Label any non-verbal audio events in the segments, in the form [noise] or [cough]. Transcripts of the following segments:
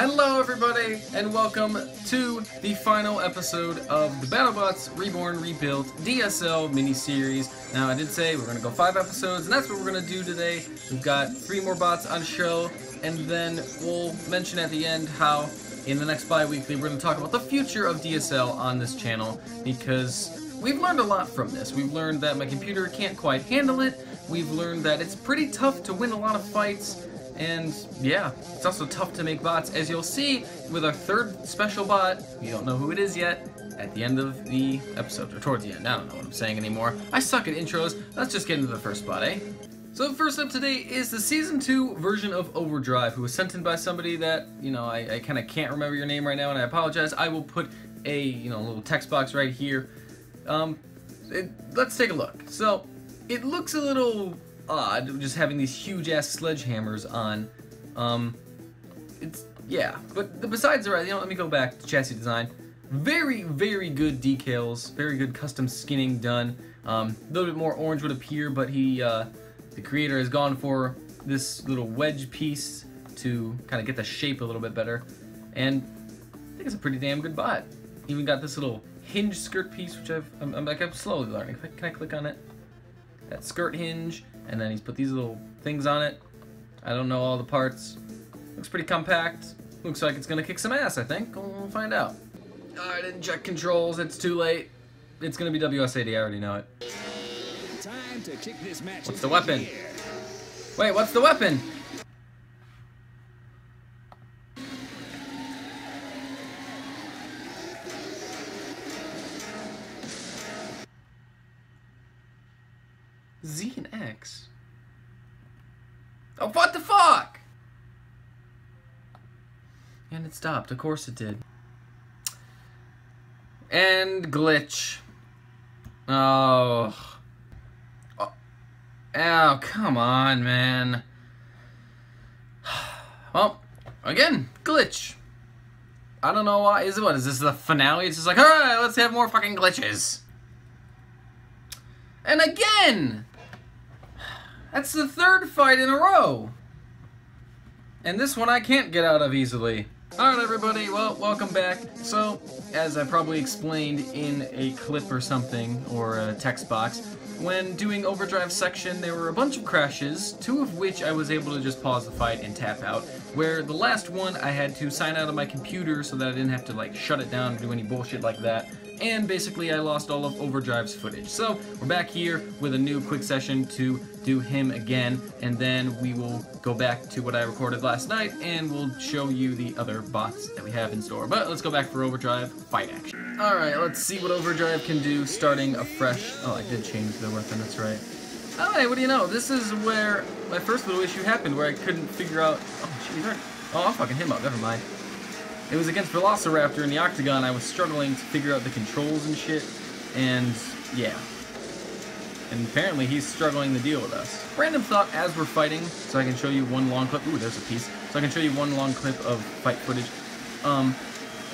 Hello everybody, and welcome to the final episode of the BattleBots Reborn Rebuilt DSL mini-series. Now I did say we're gonna go five episodes, and that's what we're gonna do today. We've got three more bots on show, and then we'll mention at the end how in the next bi-weekly we're gonna talk about the future of DSL on this channel, because we've learned a lot from this. We've learned that my computer can't quite handle it, we've learned that it's pretty tough to win a lot of fights, and yeah, it's also tough to make bots, as you'll see with our third special bot. We don't know who it is yet. At the end of the episode, or towards the end, I don't know what I'm saying anymore. I suck at intros. Let's just get into the first bot, eh? So first up today is the Season 2 version of Overdrive, who was sent in by somebody that, you know, I, I kind of can't remember your name right now, and I apologize. I will put a, you know, little text box right here. Um, it, let's take a look. So, it looks a little odd, just having these huge-ass sledgehammers on. Um, it's, yeah, but besides the rest, you know, let me go back to chassis design. Very, very good decals, very good custom skinning done. Um, a little bit more orange would appear, but he, uh, the creator has gone for this little wedge piece to kind of get the shape a little bit better. And I think it's a pretty damn good bot. Even got this little hinge skirt piece, which I've, I'm, I'm like, I'm slowly learning. Can I click on it? That skirt hinge, and then he's put these little things on it. I don't know all the parts. Looks pretty compact. Looks like it's gonna kick some ass, I think. We'll find out. Oh, I didn't check controls, it's too late. It's gonna be WSAD, I already know it. Time to kick this match What's the weapon? Wait, what's the weapon? And it stopped. Of course it did. And glitch. Oh. Oh, oh come on, man. [sighs] Well, again, glitch. I don't know why. Is it what? Is this the finale? It's just like, alright, let's have more fucking glitches. And again! That's the third fight in a row. And this one I can't get out of easily. Alright everybody, well, welcome back. So, as I probably explained in a clip or something, or a text box, when doing Overdrive section, there were a bunch of crashes, two of which I was able to just pause the fight and tap out, where the last one I had to sign out of my computer so that I didn't have to like shut it down or do any bullshit like that, and basically I lost all of Overdrive's footage. So, we're back here with a new quick session to do him again, and then we will go back to what I recorded last night, and we'll show you the other bots that we have in store. But let's go back for Overdrive fight action. Alright, let's see what Overdrive can do starting afresh. Oh, I did change the weapon, that's right. Oh, hey, what do you know? This is where my first little issue happened, where I couldn't figure out... Oh, jeez. Oh, I'm fucking him up, never mind. It was against Velociraptor in the Octagon. I was struggling to figure out the controls and shit, and yeah. And apparently he's struggling to deal with us. Random thought as we're fighting, so I can show you one long clip. Ooh, there's a piece. So I can show you one long clip of fight footage. Um,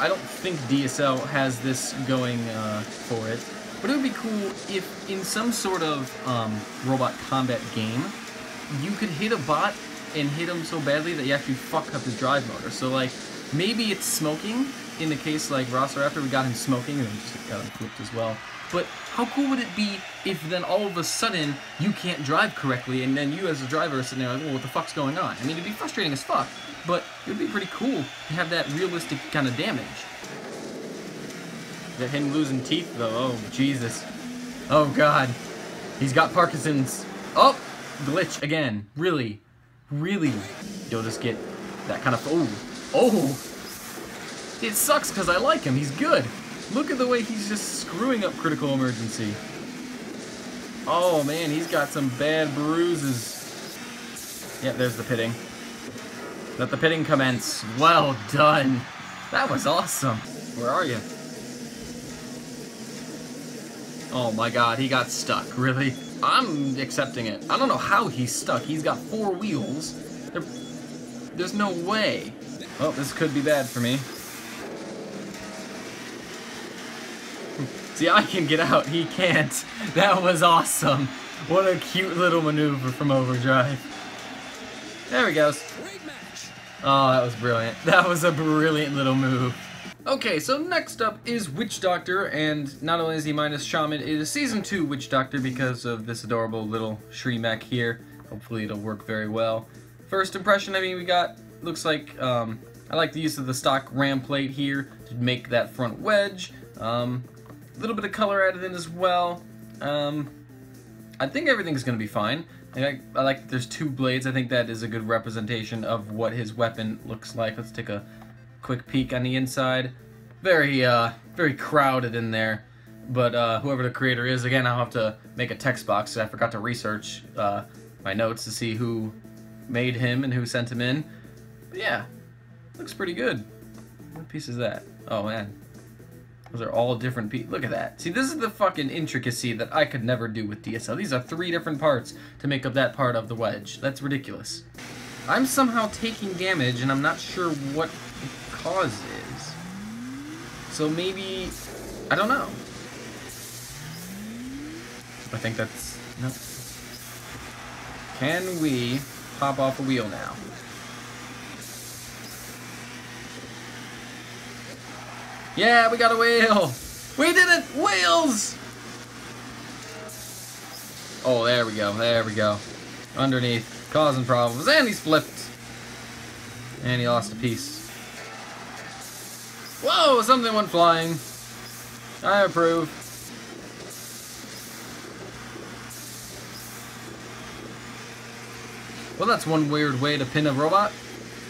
I don't think DSL has this going uh, for it, but it would be cool if in some sort of um, robot combat game, you could hit a bot and hit him so badly that you actually fuck up his drive motor. So like, maybe it's smoking. In the case like Velociraptor, we got him smoking and we just got him flipped as well. But how cool would it be if then all of a sudden you can't drive correctly and then you as a driver are sitting there like, well, what the fuck's going on? I mean, it'd be frustrating as fuck, but it would be pretty cool to have that realistic kind of damage. That him losing teeth though, oh Jesus. Oh God. He's got Parkinson's. Oh! Glitch again. Really? Really? You'll just get that kind of, oh! Oh! It sucks because I like him, he's good. Look at the way he's just screwing up Critical Emergency. Oh man, he's got some bad bruises. Yeah, there's the pitting. Let the pitting commence. Well done. That was awesome. Where are you? Oh my god, he got stuck, really? I'm accepting it. I don't know how he's stuck. He's got four wheels. There, there's no way. Well, this could be bad for me. See, I can get out, he can't. That was awesome. What a cute little maneuver from Overdrive. There he goes. Oh, that was brilliant. That was a brilliant little move. Okay, so next up is Witch Doctor, and not only is he minus Shaman, it is Season 2 Witch Doctor because of this adorable little Shreemek here. Hopefully it'll work very well. First impression, I mean, we got, looks like, um, I like the use of the stock ram plate here to make that front wedge. Um, a little bit of color added in as well. Um, I think everything's going to be fine. I, I like that there's two blades. I think that is a good representation of what his weapon looks like. Let's take a quick peek on the inside. Very, uh, very crowded in there. But uh, whoever the creator is, again, I'll have to make a text box. I forgot to research uh, my notes to see who made him and who sent him in. But yeah, looks pretty good. What piece is that? Oh man, those are all different pieces. Look at that. See, this is the fucking intricacy that I could never do with DSL. These are three different parts to make up that part of the wedge. That's ridiculous. I'm somehow taking damage, and I'm not sure what the cause is. So maybe... I don't know. I think that's... Nope. Can we pop off a wheel now? Yeah, we got a wheel! We did it! Wheels! Oh, there we go. There we go. Underneath. Causing problems. And he's flipped. And he lost a piece. Whoa! Something went flying. I approve. Well, that's one weird way to pin a robot.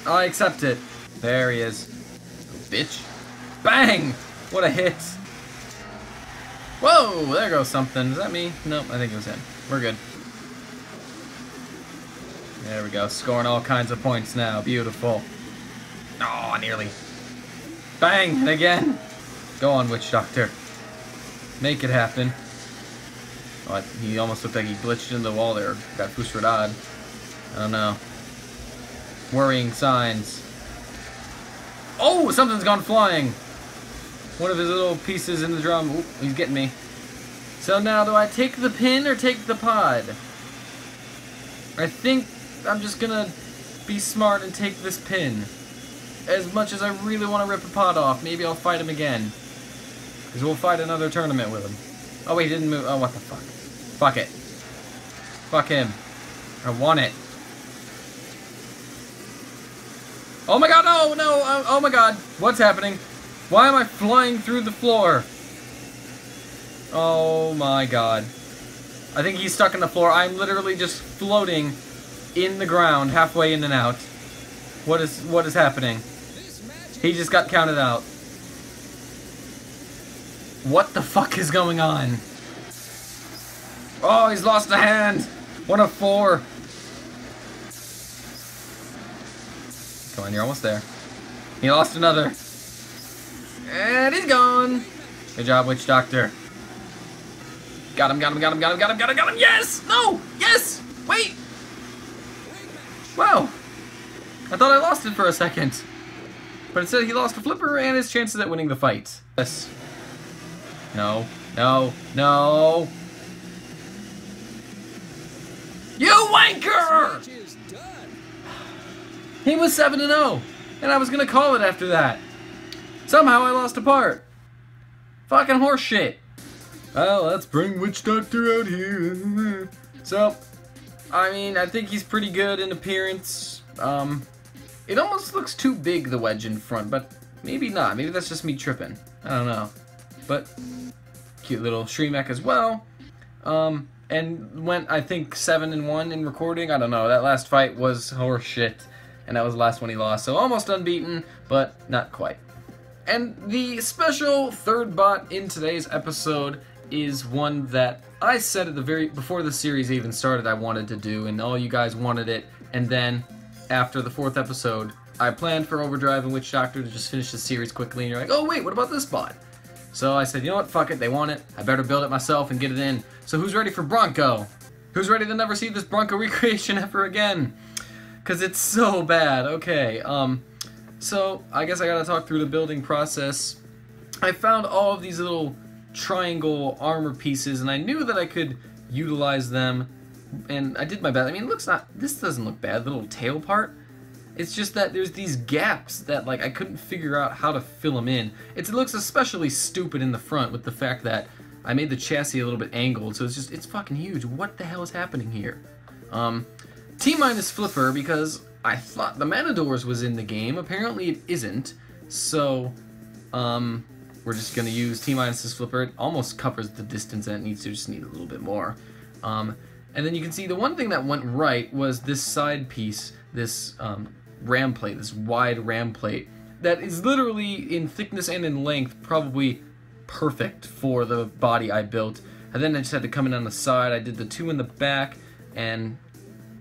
I accept it. There he is. Bitch. Bang! What a hit. Whoa, there goes something. Is that me? Nope, I think it was him. We're good. There we go. Scoring all kinds of points now. Beautiful. Oh, nearly. Bang! And again. Go on, Witch Doctor. Make it happen. Oh, he almost looked like he glitched into the wall there. Got Fusradad. I don't know. Worrying signs. Oh, something's gone flying. One of his little pieces in the drum. Oop, he's getting me. So now, do I take the pin or take the pod? I think I'm just gonna be smart and take this pin. As much as I really want to rip a pod off, maybe I'll fight him again. Because we'll fight another tournament with him. Oh wait, he didn't move. Oh, what the fuck. Fuck it. Fuck him. I want it. Oh my god, no, no, oh, oh my god. What's happening? Why am I flying through the floor? Oh my god. I think he's stuck in the floor. I'm literally just floating in the ground, halfway in and out. What is what is happening? He just got counted out. What the fuck is going on? Oh, he's lost a hand. One of four. Come on, you're almost there. He lost another. And he's gone. Good job, Witch Doctor. Got him, got him, got him, got him, got him, got him, got him. Yes! No! Yes! Wait! Wow. I thought I lost it for a second. But instead he lost a flipper and his chances at winning the fight. Yes. No. No. No. You wanker! He was 7 0, and I was gonna call it after that. Somehow I lost a part. Fucking horseshit. Well, let's bring Witch Doctor out here. So, I mean, I think he's pretty good in appearance. Um, it almost looks too big, the wedge in front, but maybe not. Maybe that's just me tripping. I don't know. But, cute little Shreemek as well. Um, and went, I think, 7 and 1 in recording. I don't know. That last fight was horseshit. And that was the last one he lost. So almost unbeaten, but not quite. And the special third bot in today's episode is one that I said at the very before the series even started I wanted to do, and all you guys wanted it. And then after the fourth episode, I planned for Overdrive and Witch Doctor to just finish the series quickly, and you're like, oh wait, what about this bot? So I said, you know what, fuck it, they want it. I better build it myself and get it in. So who's ready for Bronco? Who's ready to never see this Bronco [laughs] recreation ever again? Because it's so bad. Okay, um, so I guess I gotta talk through the building process. I found all of these little triangle armor pieces, and I knew that I could utilize them, and I did my best. I mean, it looks not, this doesn't look bad, the little tail part. It's just that there's these gaps that like I couldn't figure out how to fill them in. It looks especially stupid in the front with the fact that I made the chassis a little bit angled, so it's just it's fucking huge. What the hell is happening here? Um, T minus flipper because I thought the Matadors was in the game. Apparently it isn't. So, um, we're just gonna use T minus this flipper. It almost covers the distance that it needs to. Just need a little bit more. Um, and then you can see the one thing that went right was this side piece, this um, ram plate, this wide ram plate that is literally in thickness and in length probably perfect for the body I built. And then I just had to come in on the side. I did the two in the back and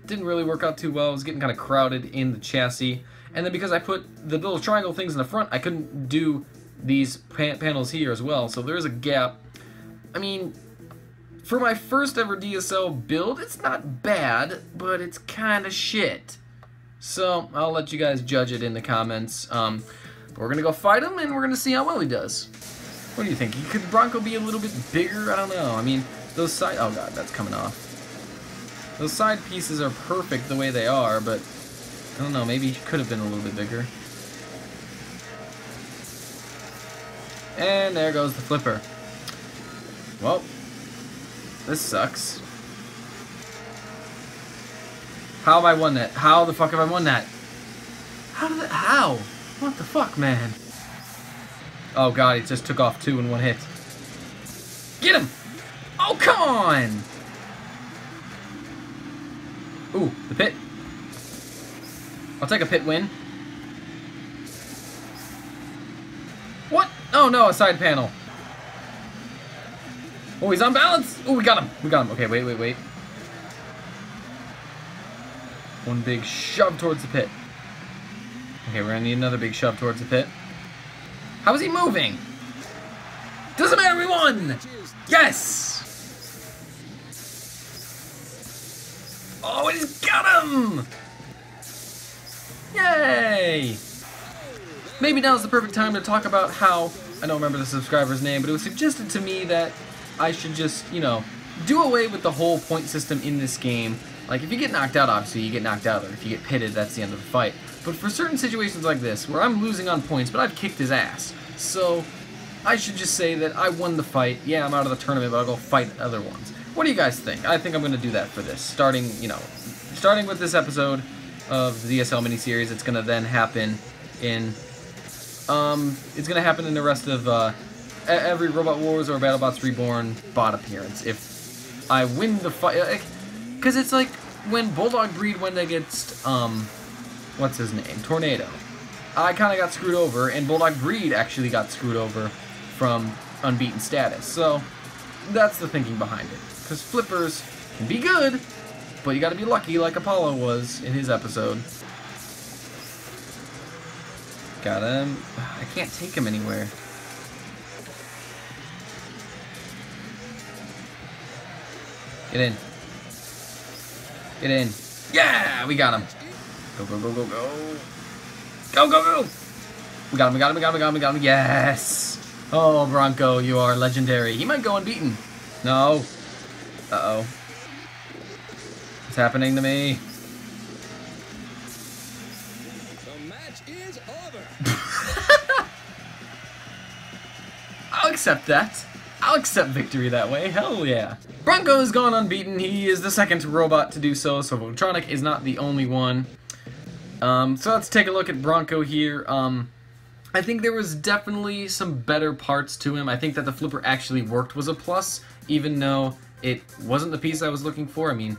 didn't really work out too well. It was getting kind of crowded in the chassis. And then because I put the little triangle things in the front, I couldn't do these pan panels here as well. So there is a gap. I mean, for my first ever DSL build, it's not bad, but it's kind of shit. So I'll let you guys judge it in the comments. Um, we're gonna go fight him, and we're gonna see how well he does. What do you think? Could Bronco be a little bit bigger? I don't know. I mean, those side... Oh, God, that's coming off. Those side pieces are perfect the way they are, but... I don't know, maybe he could have been a little bit bigger. And there goes the flipper. Well, this sucks. How have I won that? How the fuck have I won that? How did that... How? What the fuck, man? Oh god, he just took off two in one hit. Get him! Oh, come on! Ooh, the pit. I'll take a pit win. What? Oh no, a side panel. Oh, he's on balance! Oh, we got him! We got him. Okay, wait, wait, wait. One big shove towards the pit. Okay, we're gonna need another big shove towards the pit. How is he moving? Doesn't matter, we won! Yes! Oh, he's got him! Yay! Maybe now's the perfect time to talk about how, I don't remember the subscriber's name, but it was suggested to me that I should just, you know, do away with the whole point system in this game. Like, if you get knocked out, obviously, you get knocked out, or if you get pitted, that's the end of the fight. But for certain situations like this, where I'm losing on points, but I've kicked his ass, so I should just say that I won the fight. Yeah, I'm out of the tournament, but I'll go fight other ones. What do you guys think? I think I'm going to do that for this. Starting, you know, starting with this episode of the DSL miniseries, it's going to then happen in, um, it's going to happen in the rest of, uh, every Robot Wars or BattleBots Reborn bot appearance. If I win the fight, because it's like when Bulldog Breed went against, um, what's his name? Tornado. I kind of got screwed over, and Bulldog Breed actually got screwed over from unbeaten status. So that's the thinking behind it. Because flippers can be good, but you got to be lucky, like Apollo was in his episode. Got him. I can't take him anywhere. Get in. Get in. Yeah, we got him. Go, go, go, go, go. Go, go, go. We got him, we got him, we got him, we got him, we got him. Yes. Oh, Bronco, you are legendary. He might go unbeaten. No. Uh-oh. Happening to me? The match is over. [laughs] I'll accept that. I'll accept victory that way. Hell yeah. Bronco has gone unbeaten. He is the second robot to do so, so Voltronic is not the only one. Um, so let's take a look at Bronco here. Um, I think there was definitely some better parts to him. I think that the flipper actually worked was a plus, even though it wasn't the piece I was looking for. I mean,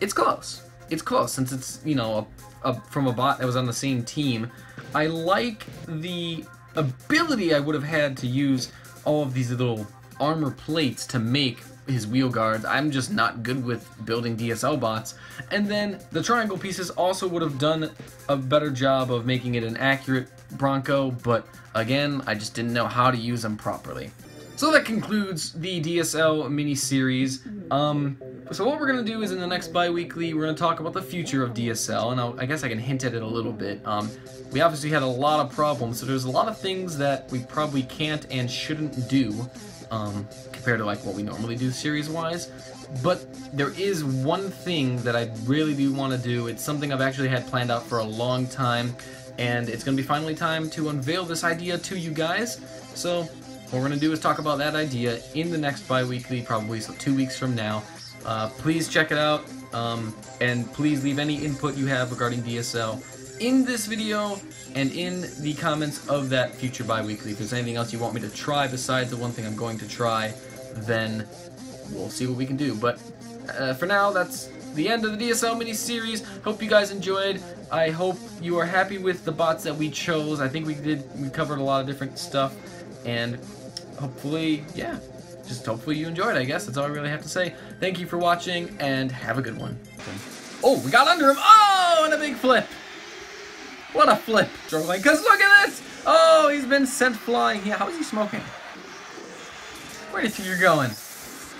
it's close. It's close since it's, you know, a, a, from a bot that was on the same team. I like the ability I would have had to use all of these little armor plates to make his wheel guards. I'm just not good with building DSL bots. And then the triangle pieces also would have done a better job of making it an accurate Bronco, but again, I just didn't know how to use them properly. So that concludes the DSL mini-series. Um, so what we're going to do is in the next bi-weekly, we're going to talk about the future of DSL, and I'll, i guess I can hint at it a little bit. Um, we obviously had a lot of problems, so there's a lot of things that we probably can't and shouldn't do um, compared to like what we normally do series-wise. But there is one thing that I really do want to do. It's something I've actually had planned out for a long time, and it's going to be finally time to unveil this idea to you guys. So what we're going to do is talk about that idea in the next bi-weekly, probably so two weeks from now. Uh, please check it out, um, and please leave any input you have regarding DSL in this video and in the comments of that future bi-weekly. If there's anything else you want me to try besides the one thing I'm going to try, then we'll see what we can do. But uh, for now, that's the end of the DSL mini-series. Hope you guys enjoyed. I hope you are happy with the bots that we chose. I think we did, we covered a lot of different stuff, and hopefully, yeah, just hopefully you enjoyed, I guess. That's all I really have to say. Thank you for watching, and have a good one. Oh, we got under him. Oh, and a big flip. What a flip, Drogoling, because look at this! Oh, he's been sent flying. Yeah, how is he smoking? Where do you think you're going?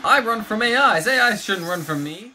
I run from AIs. AIs shouldn't run from me.